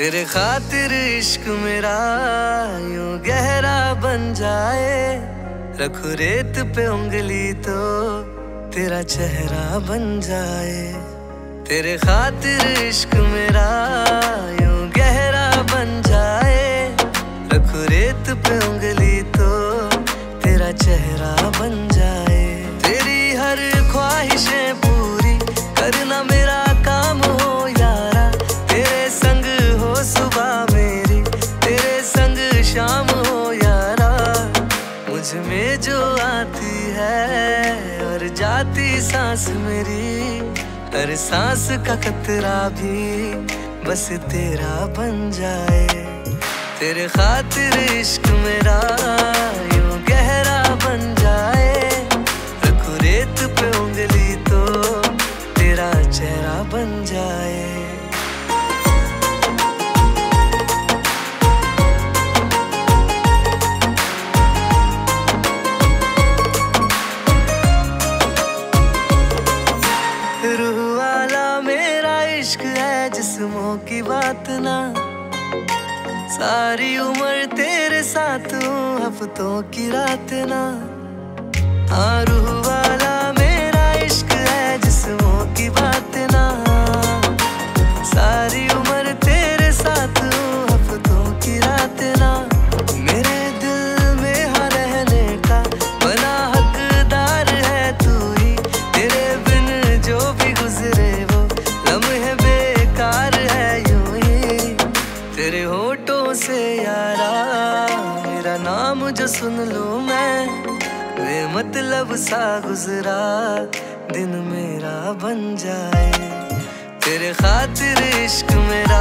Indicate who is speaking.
Speaker 1: तेरे खातिर इश्क मेरा यूँ गहरा बन जाए। रखो रेत पे उंगली तो तेरा चेहरा बन जाए। तेरे खातिर इश्क मेरा और जाती सांस मेरी हर सांस का कतरा भी बस तेरा बन जाए। तेरे खातिर इश्क मेरा इश्क है जिसमों की बात ना। सारी उम्र तेरे साथ हूँ, हफ्तों की रात ना। हाँ तेरे होठों से यारा, मेरा नाम जो सुन लूँ मैं, वे मतलब सा गुजरा, दिन मेरा बन जाए, तेरे खातिर इश्क मेरा।